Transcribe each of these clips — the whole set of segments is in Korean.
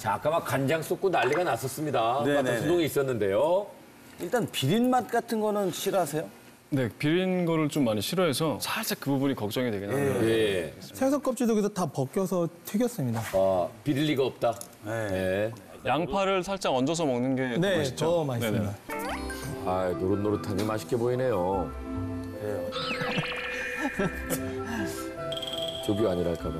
자, 아까 막 간장 쏟고 난리가 났었습니다. 네네네. 같은 수동이 있었는데요. 일단 비린 맛 같은 거는 싫어하세요? 네, 비린 거를 좀 많이 싫어해서 살짝 그 부분이 걱정이 되긴 하네요. 예. 생선 껍질도 그래서 다 벗겨서 튀겼습니다. 아, 비릴 리가 없다. 예. 양파를 살짝 얹어서 먹는 게 네, 맛있죠. 더 맛있습니다. 아, 노릇노릇하게 맛있게 보이네요. 조교 아니랄까 봐.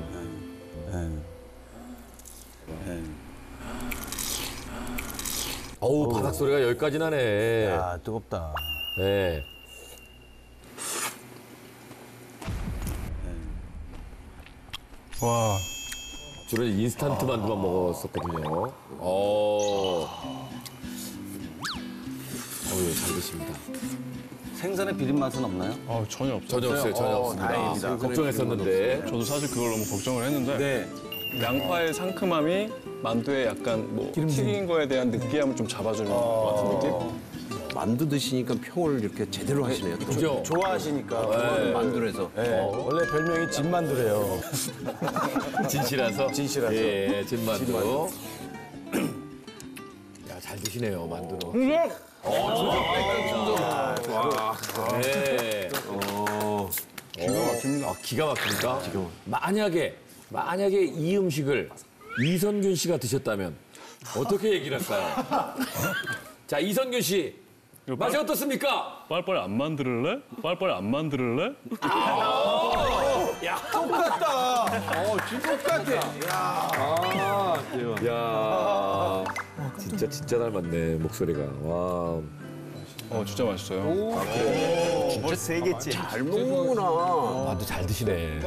어우, 바닥 소리가 여기까지 나네. 아, 뜨겁다. 네. 와, 주로 인스턴트 만두만 먹었었거든요. 어. 어우, 잘 드십니다. 생선의 비린 맛은 없나요? 아, 전혀 없어요. 전혀 없어요, 전혀 없습니다. 다행입니다. 걱정했었는데. 저도 사실 그걸 너무 걱정을 했는데 네. 양파의 상큼함이 만두에 약간 뭐 튀긴 거에 대한 느끼함을 좀 잡아주는 것 같은 느낌? 만두 드시니까 평을 이렇게 제대로 하시네요. 또. 그죠? 좋아하시니까. 좋아하는 만두를 해서. 네. 원래 별명이 진만두래요. 진실라서? 진실라서. 예, 진만두. 야, 잘 드시네요, 만두는. 어, 좋아. 네. 기가 막힙니다. 아, 기가 막힙니까? 만약에, 만약에 이 음식을 이선균 씨가 드셨다면 어떻게 얘기를 할까요? 자, 이선균 씨. 맛이 빨- 어떻습니까? 빨빨 안 만들래? 빨빨 안 만들래? 야 진짜, 진짜 닮았네, 목소리가. 와. 어, 진짜 맛있어요. 잘 먹는구나. 만두 잘 드시네.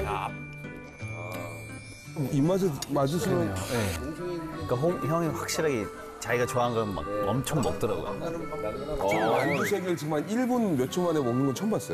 입맛에 맞으시는 그러니까 홍- 형이 확실하게 자기가 좋아하는 건 막 엄청 먹더라고요. 만두 세계를 지금 한 1분 몇 초 만에 먹는 건 처음 봤어요.